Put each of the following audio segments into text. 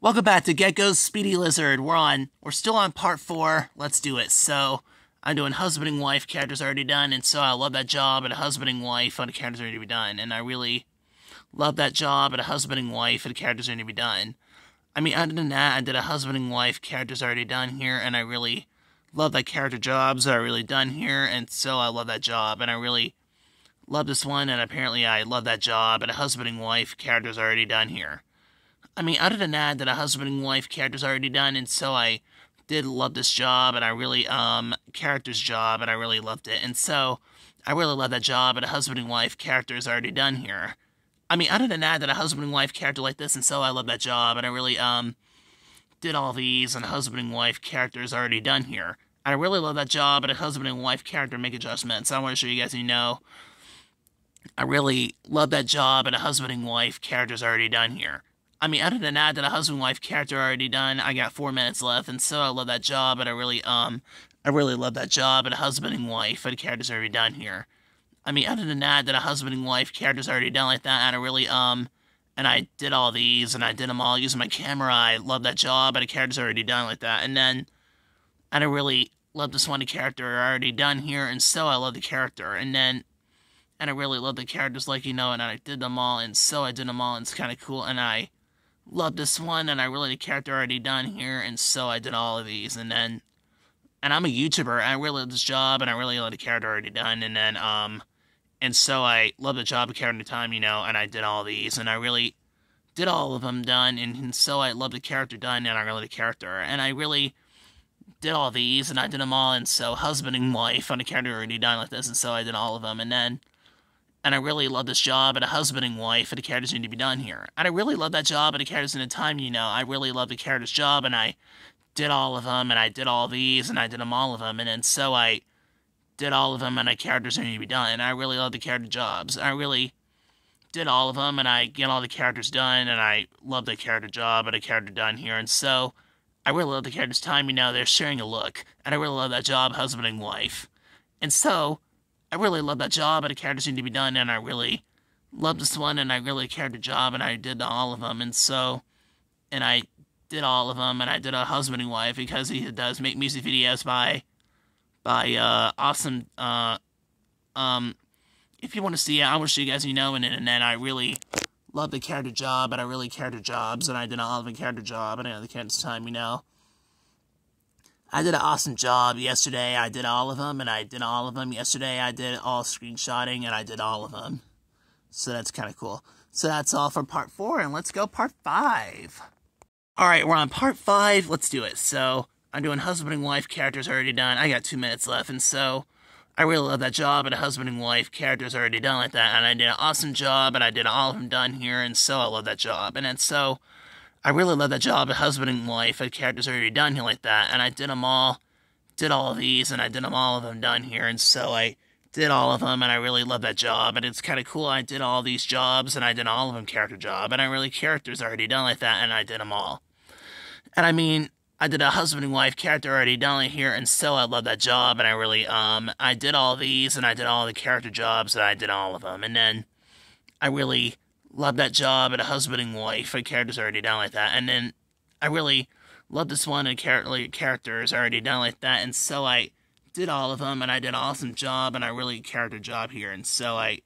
Welcome back to Gekko's Speedy Lizard. We're on, we're still on part four. Let's do it. So, I'm doing husband and wife characters already done, and so I love that job and a husband and wife on characters already be done, and I really love that job and a husband and wife and characters already be done. I mean, other than that, I did a husband and wife characters already done here, and I really love that character jobs are really done here, and so I love that job, and I really love this one, and apparently I love that job, and a husband and wife characters already done here. I mean, other than that, that a husband and wife character's already done, and so I did love this job, and I really, um, character's job, and I really loved it, and so I really love that job, and a husband and wife character is already done here. I mean, other than that, that a husband and wife character like this, and so I love that job, and I really, um, did all these, and a husband and wife character is already done here. And I really love that job, and a husband and wife character make adjustments. I want to show you guys, you know, I really love that job, and a husband and wife character's already done here. I mean, other than that, that a husband and wife character already done. I got four minutes left, and so I love that job, and I really um, I really love that job, and a husband and wife, and characters already done here. I mean, other than that, that a husband and wife characters already done like that, and I really um, and I did all these, and I did them all using my camera. I love that job, and a character's already done like that, and then, and I really love this one character already done here, and so I love the character, and then and I really love the characters like you know, and I did them all, and so I did them all, and it's kind of cool, and I love this one, and I really the character already done here, and so I did all of these, and then, and I'm a YouTuber, I really love this job, and I really love the character already done, and then, um, and so I love the job of character time, you know, and I did all these, and I really did all of them done, and, and so I love the character done, and I really the character, and I really did all these, and I did them all, and so husband and wife on the character already done like this, and so I did all of them, and then, and I really love this job and a husband and wife and the characters need to be done here. And I really love that job and the characters in the time, you know. I really love the character's job and I did all of them and I did all these and I did them all of them and then so I did all of them and the characters need to be done. And I really love the character jobs. I really did all of them and I get all the characters done and I love the character job and the character done here. And so I really love the character's time, you know. They're sharing a look and I really love that job, husband and wife. And so I really love that job, and the characters need to be done, and I really loved this one, and I really cared the job, and I did all of them, and so, and I did all of them, and I did a husband and wife because he does make music videos by, by uh, awesome, uh, um, if you want to see it, I will show you guys, you know, and, and then I really love the character job, and I really character jobs, and I did all of the character job, and I know the character's time, you know. I did an awesome job yesterday. I did all of them, and I did all of them yesterday. I did all screenshotting, and I did all of them. So that's kind of cool. So that's all for part four, and let's go part five. All right, we're on part five. Let's do it. So I'm doing husband and wife characters already done. I got two minutes left, and so I really love that job. And a husband and wife characters already done like that, and I did an awesome job, and I did all of them done here, and so I love that job. And then so I really love that job of husband and wife. The characters already done here like that, and I did them all, did all of these, and I did them all of them done here, and so I did all of them, and I really love that job, and it's kind of cool. I did all these jobs, and I did all of them character job, and I really characters already done like that, and I did them all. And I mean, I did a husband and wife character already done here, and so I love that job, and I really um I did all these, and I did all the character jobs, and I did all of them, and then I really love that job and a husband and wife. The character's already done like that. And then I really love this one and character character is already done like that. And so I did all of them and I did an awesome job and I really character job here. And so I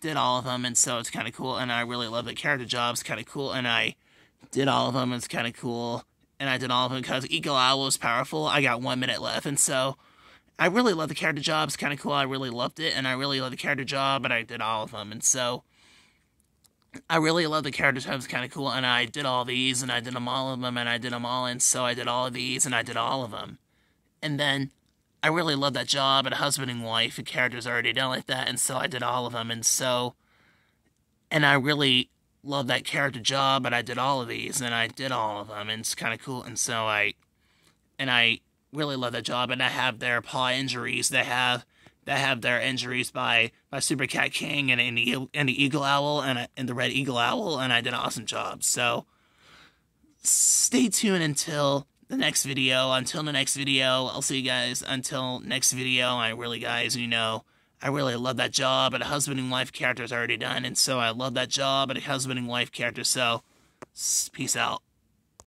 did all of them and so it's kind of cool. And I really love the character jobs, kind of cool. And I did all of them. It's kind of cool. And I did all of them because Owl was powerful. I got one minute left. And so I really love the character jobs, kind of cool. I really loved it. And I really love the character job and I did all of them. And so I really love the character types, kind of cool, and I did all these, and I did them all of them, and I did them all, and so I did all of these, and I did all of them. And then I really love that job, and husband and wife, and characters already done like that, and so I did all of them, and so, and I really love that character job, and I did all of these, and I did all of them, and it's kind of cool, and so I, and I really love that job, and I have their paw injuries, they have that have their injuries by by Super Cat King and, and, the, and the Eagle Owl and, and the Red Eagle Owl, and I did an awesome job. So stay tuned until the next video. Until the next video, I'll see you guys until next video. I really, guys, you know, I really love that job, and a husband and wife character is already done, and so I love that job and a husband and wife character. So peace out.